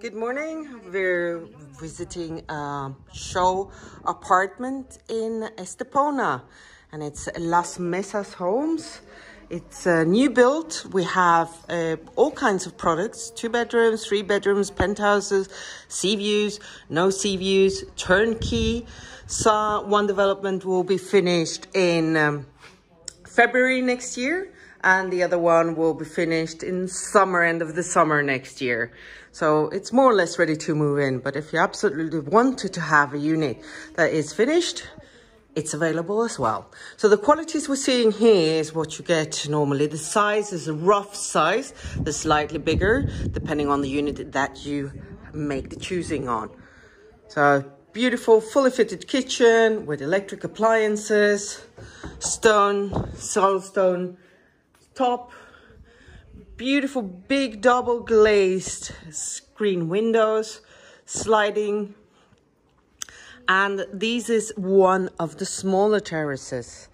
Good morning. We're visiting a show apartment in Estepona and it's Las Mesas Homes. It's a new built. We have uh, all kinds of products, two bedrooms, three bedrooms, penthouses, sea views, no sea views, turnkey. So one development will be finished in um, February next year and the other one will be finished in summer, end of the summer next year. So it's more or less ready to move in. But if you absolutely wanted to have a unit that is finished, it's available as well. So the qualities we're seeing here is what you get normally. The size is a rough size, the slightly bigger, depending on the unit that you make the choosing on. So beautiful, fully fitted kitchen with electric appliances, stone, solid stone top, beautiful big double glazed screen windows, sliding. And this is one of the smaller terraces,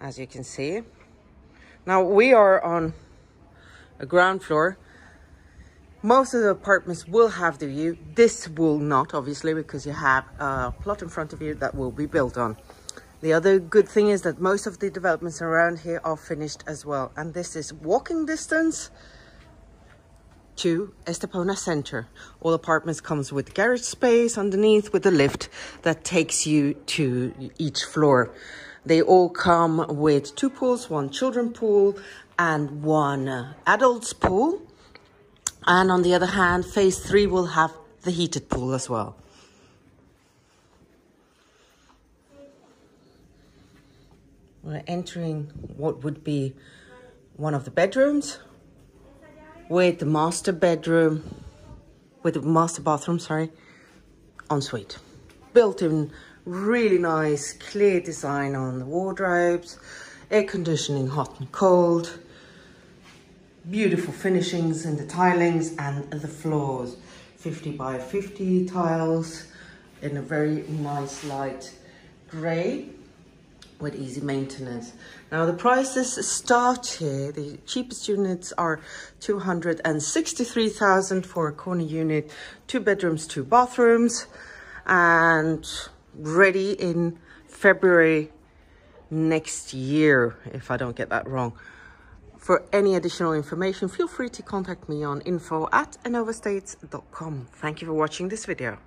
as you can see. Now we are on a ground floor. Most of the apartments will have the view. This will not, obviously, because you have a plot in front of you that will be built on. The other good thing is that most of the developments around here are finished as well. And this is walking distance to Estepona Center. All apartments comes with garage space underneath with a lift that takes you to each floor. They all come with two pools, one children pool and one uh, adults pool. And on the other hand, phase three will have the heated pool as well. We're entering what would be one of the bedrooms with the master bedroom, with the master bathroom, sorry, ensuite. Built in really nice, clear design on the wardrobes, air conditioning hot and cold, beautiful finishings in the tilings and the floors. 50 by 50 tiles in a very nice light grey with easy maintenance. Now the prices start here. The cheapest units are 263,000 for a corner unit, two bedrooms, two bathrooms, and ready in February next year, if I don't get that wrong. For any additional information, feel free to contact me on info at enovaestates.com. Thank you for watching this video.